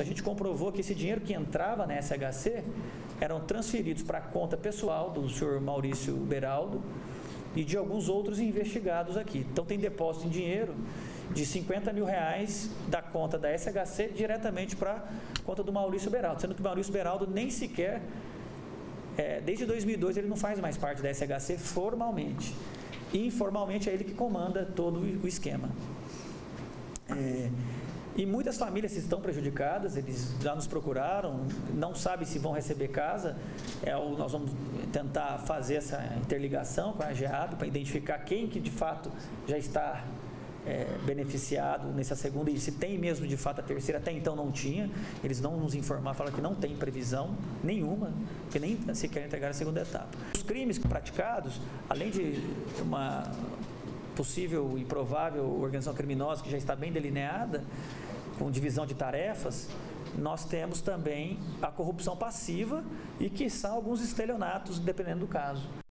A gente comprovou que esse dinheiro que entrava na SHC eram transferidos para a conta pessoal do senhor Maurício Beraldo e de alguns outros investigados aqui. Então tem depósito em dinheiro de 50 mil reais da conta da SHC diretamente para a conta do Maurício Beraldo, sendo que o Maurício Beraldo nem sequer, é, desde 2002, ele não faz mais parte da SHC formalmente. Informalmente é ele que comanda todo o esquema. É, e muitas famílias estão prejudicadas, eles já nos procuraram, não sabem se vão receber casa. É, nós vamos tentar fazer essa interligação com a GEAB para identificar quem que de fato já está é, beneficiado nessa segunda, e se tem mesmo de fato a terceira, até então não tinha, eles não nos informaram, falaram que não tem previsão nenhuma, que nem sequer entregar a segunda etapa. Os crimes praticados, além de uma possível e provável organização criminosa que já está bem delineada, com divisão de tarefas, nós temos também a corrupção passiva e que são alguns estelionatos, dependendo do caso.